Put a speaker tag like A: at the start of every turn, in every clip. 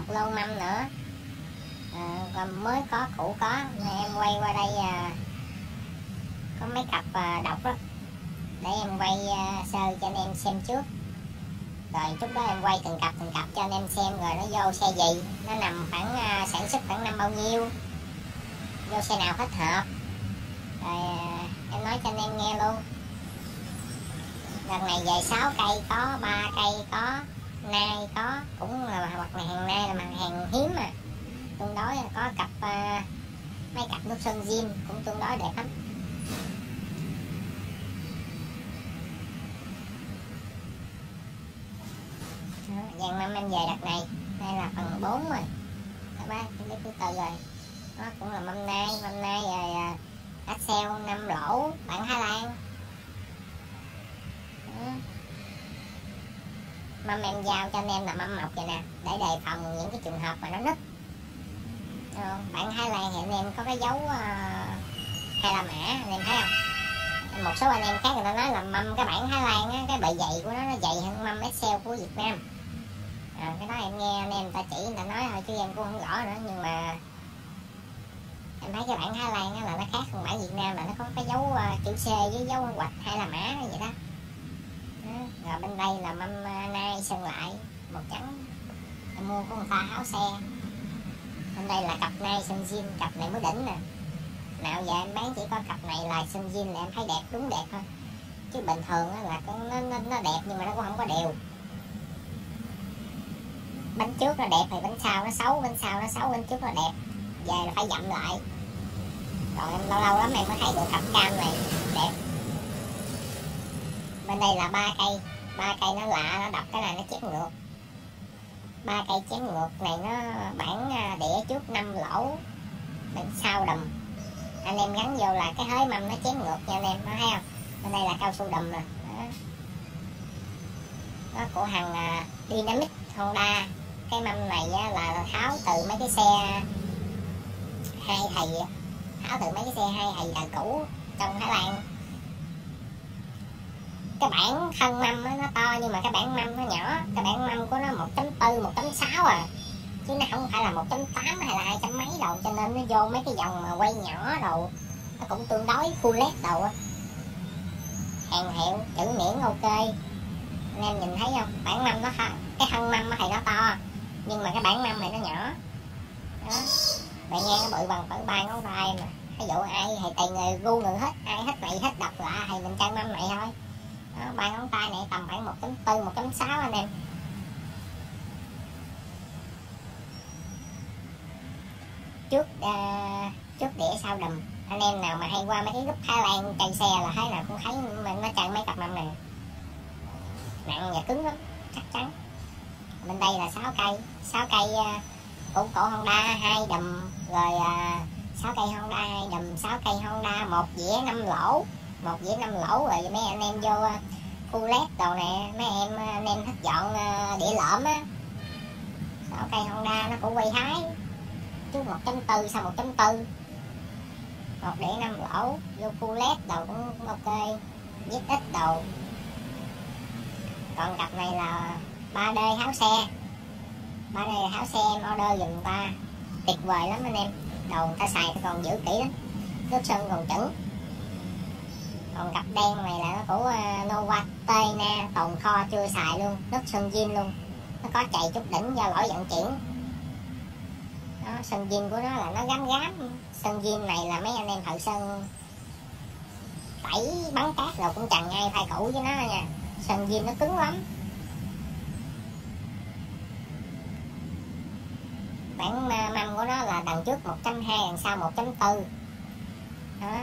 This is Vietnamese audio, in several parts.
A: một lâu năm nữa. À, và mới có cũ có. Nên em quay qua đây à, có mấy cặp à, đọc đó. Để em quay à, sơ cho anh em xem trước. Rồi chút đó em quay từng cặp từng cặp cho anh em xem rồi nó vô xe gì. Nó nằm khoảng à, sản xuất khoảng năm bao nhiêu. Vô xe nào thích hợp rồi à, em nói cho anh em nghe luôn. Lần này về 6 cây có 3 cây có nay có cũng là hoặc là hàng nay là mặt hàng hiếm mà tương đối là có cặp uh, mấy cặp nước sơn zin cũng tương đối đẹp lắm. Dàn mâm em về đợt này đây là phần 4 rồi. Các bác cái biết thứ tư rồi. Nó cũng là mâm nay mâm nay rồi uh, Axel à, năm lỗ bản Thái Lan. Đó mâm em giao cho anh em là mâm mọc vậy nè. Để đề phòng những cái trường hợp mà nó nứt. Bạn không? bản Thái Lan em có cái dấu uh, là mã anh em thấy không? Một số anh em khác người ta nói là mâm cái bản Thái Lan á, cái bề dày của nó nó dày hơn mâm Excel của Việt Nam. À, cái đó em nghe anh em người ta chỉ người ta nói thôi chứ em cũng không rõ nữa. Nhưng mà em thấy cái bản Thái Lan á là nó khác hơn bản Việt Nam là nó có cái dấu uh, chữ C với dấu hoạch hay là mã vậy đó rồi bên đây là mâm ờ, nai sơn lại màu trắng em mua của người ta áo xe. Bên đây là cặp nai sơn zin cặp này mới đỉnh nè. Nào giờ em bán chỉ có cặp này là sơn zin là em thấy đẹp đúng đẹp thôi. Chứ bình thường là nó, nó, nó đẹp nhưng mà nó cũng không có đều. Bánh trước nó đẹp thì bánh sau nó xấu bánh sau nó xấu bánh trước nó đẹp. Về là phải dặm lại. Rồi em lâu lâu lắm em mới thấy được cặp cam này bên đây là ba cây. Ba cây nó lạ, nó đập cái này nó chém ngược. Ba cây chém ngược này nó bản à, đĩa trước năm lỗ. Bên sau đầm. Anh em gắn vô là cái hới mâm nó chém ngược nha anh em, nó thấy không? Bên đây là cao su đầm nè đó. nó của hàng à, Dynamic Honda. Cái mâm này là tháo từ mấy cái xe hai thầy tháo từ mấy cái xe hai thầy là cũ trong Thái Lan cái bản thân mâm nó to nhưng mà cái bản mâm nó nhỏ. Cái bản mâm của nó 1.4 1.6 à. Chứ nó không phải là 1.8 hay là hai trăm mấy đồ cho nên nó vô mấy cái dòng mà quay nhỏ đồ. Nó cũng tương đối full led đồ á. Hàng hiệu, chữ miễn ok. Anh em nhìn thấy không? Bản mâm nó cái thân mâm thì nó to, nhưng mà cái bản mâm này nó nhỏ. Đó. Bề ngang nó bự bằng khoảng ba ngón tay mà ví dụ ai thì tiền người, gu người hết, ai hết này hết đọc lạ thì mình trang mâm này thôi. Ờ, đó, ba ngón tay này tầm khoảng một chấm tư một chấm sáu anh em. Trước uh, trước đĩa sau đùm anh em nào mà hay qua mấy cái group Thái Lan chạy xe là thấy là cũng thấy mình nó trang mấy cặp mâm này. Nặng và cứng lắm chắc chắn. Bên đây là 6 cây 6 cây ờ, uh, củ cổ Honda hai đùm rồi uh, 6 cây Honda hai đùm 6 cây Honda một dĩa 5 lỗ một dĩa năm lỗ rồi mấy anh em vô à, khu full led đồ nè mấy em à, anh em thích dọn à, đĩa lõm á. 6 cây Honda nó cũng quay hái. Chút 1.4 sau 1.4 một đĩa năm lỗ vô khu led đồ cũng, cũng ok giết ít đồ. Còn cặp này là 3D háo xe. 3D háo xe em order dùm ta. Tuyệt vời lắm anh em. Đầu người ta xài ta còn giữ kỹ lắm. Nước sơn còn chuẩn còn cặp đen này là nó của uh, Nova Tena tồn kho chưa xài luôn nước sơn zin luôn. Nó có chạy chút đỉnh do lỗi vận chuyển. Đó, sơn zin của nó là nó gám gám. Sơn zin này là mấy anh em thợ sơn tẩy bắn cát rồi cũng chẳng ai thay cũ với nó nha. Sơn zin nó cứng lắm. Bản ờ, mâm của nó là đằng trước 1.2 đằng sau 1.4 đó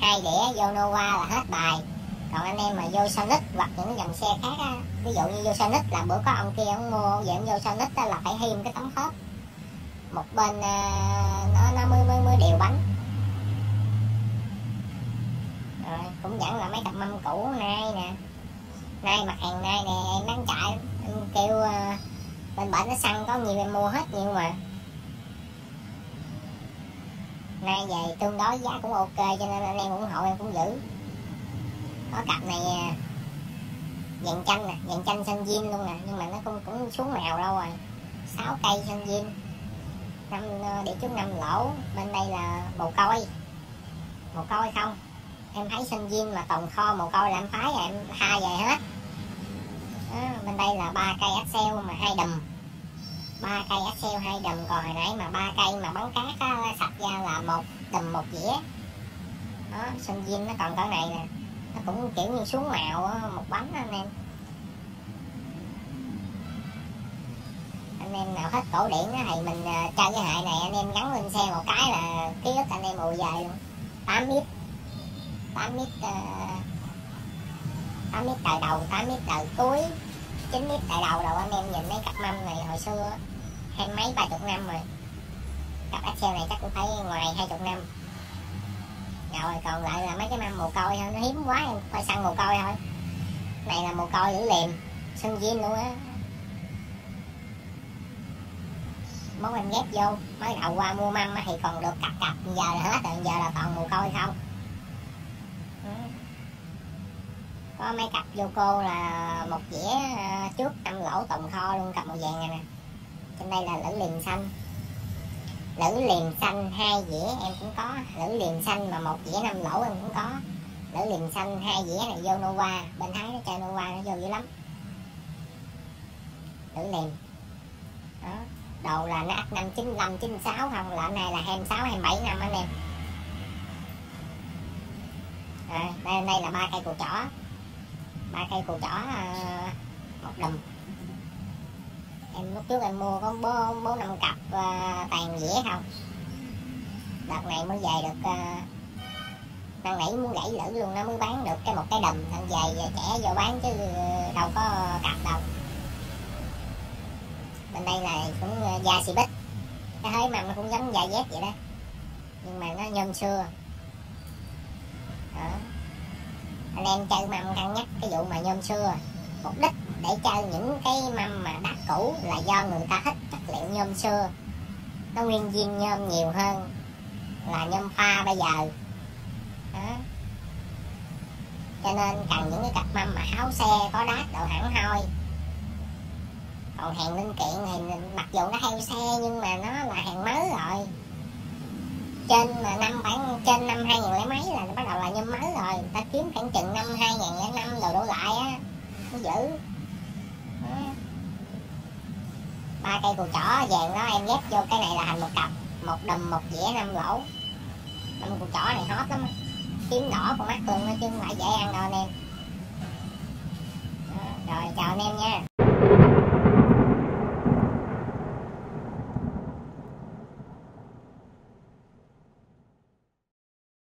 A: hai đĩa vô Nova là hết bài. Còn anh em mà vô Sonic hoặc những dòng xe khác á ví dụ như vô Sonic là bữa có ông kia ông mua vậy ông vô Sonic á, là phải thêm cái tấm khớp. Một bên uh, nó nó mới mới mới đều bánh. Rồi cũng vẫn là mấy cặp mâm cũ nay nè. Nay mặt hàng nay nè em bán chạy em kêu uh, bên bệnh nó xăng có nhiều em mua hết nhiều mà nay về tương đối giá cũng ok cho nên anh em ủng hộ em cũng giữ. Có cặp này à, dạng chanh nè dạng chanh sân zin luôn nè nhưng mà nó cũng cũng xuống màu đâu rồi. Sáu cây sân diêm. Năm ờ, để địa chút năm lỗ bên đây là bồ coi bồ coi không? Em thấy sân diêm mà tồn kho bồ coi là em phái em hai về hết. Đó, bên đây là ba cây axel mà hai đùm ba cây axel hai đùm còn hồi nãy mà ba cây mà bắn cát á, sạch ra là một đùm một dĩa. Đó sân viên nó còn cỡ này nè. Nó cũng kiểu như xuống màu á, một bánh anh em. Anh em nào hết cổ điển á thì mình ờ, chơi cái hệ này anh em gắn lên xe một cái là ký ức anh em ù về luôn. Tám mít. Tám mít ờ, tám mít đời đầu tám mít đời cuối. 9 mít tại đầu rồi anh em nhìn mấy cặp mâm này hồi xưa hai mấy ba chục năm rồi. Cặp Excel này chắc cũng phải ngoài hai chục năm. Rồi, còn lại là mấy cái mâm mồ côi thôi, nó hiếm quá em, phải săn mồ côi thôi. Này là mồ côi lưỡi liềm sân viên luôn á. Món em ghép vô, mới đầu qua mua mâm thì còn được cặp cặp, giờ là hết rồi, giờ là toàn mồ côi không. Ừ có mấy cặp vô cô là một dĩa ờ, trước năm lỗ tồn kho luôn cặp màu vàng này nè. Trên đây là lưỡi liềm xanh. Lưỡi liềm xanh hai dĩa em cũng có. Lưỡi liềm xanh mà một dĩa năm lỗ em cũng có. Lưỡi liềm xanh hai dĩa này vô Nova. Bên Thái nó chơi Nova nó vô dữ lắm. Lưỡi liềm đó. Đầu là nó năm chín năm chín sáu không là này là 26 27 năm anh em. À, đây, đây là ba cây cù chỏ ba cây cù chỏ à, một đùm em lúc trước em mua có bốn bốn, năm cặp à, tàn dĩa không? Đợt này mới về được à, năng nãy muốn gãy lưỡi luôn nó mới bán được cái một cái đùm thằng về trẻ vô bán chứ đâu có cặp đâu. Bên đây là cũng da xì bích cái hơi mà nó cũng giống da dép vậy đó. Nhưng mà nó nhân xưa. Đó anh em chơi mâm cân nhắc cái vụ mà nhôm xưa. Mục đích để chơi những cái mâm mà đắt cũ là do người ta thích chất liệu nhôm xưa. Nó nguyên viên nhôm nhiều hơn là nhôm pha bây giờ. Đó. cho nên cần những cái cặp mâm mà háo xe có đát độ hẳn hoi còn hàng linh kiện thì mặc dù nó heo xe nhưng mà nó là hàng mới rồi trên mà năm khoảng trên năm hai nghìn lẻ mấy là bắt đầu là nhâm máy rồi. Ta kiếm khoảng chừng năm hai nghìn lẻ năm đồ đổ lại á. Nó giữ ba cây cù chỏ vàng đó, em ghép vô cái này là thành một cặp, một đầm một dĩa, năm lỗ. Năm cù chỏ này hot lắm kiếm đỏ con mắt luôn nó chứ không phải dễ ăn đâu anh em. Rồi chào anh em nha.